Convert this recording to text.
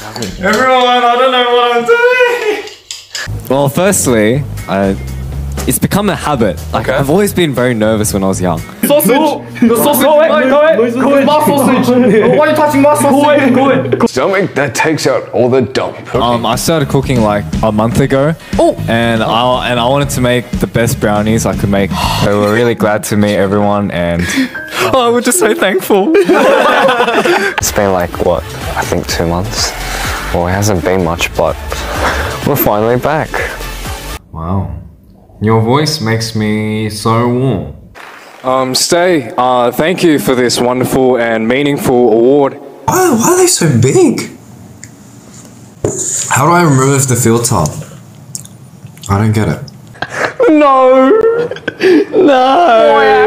Everyone, I don't know what I'm doing. Well, firstly, I, it's become a habit. Like I've always been very nervous when I was young. Sausage. The sausage. Go away. Go away. Go away. My sausage. Why are you touching my sausage? Go away. Go away. Stomach that takes out all the dump. Um, I started cooking like a month ago. Oh. And I and I wanted to make the best brownies I could make. so we're really glad to meet everyone, and oh, we're just so thankful. It's been like what? I think two months. Well, it hasn't been much, but we're finally back. Wow, your voice makes me so warm. Um, Stay. Uh, thank you for this wonderful and meaningful award. Why, why are they so big? How do I remove the filter? I don't get it. No. No.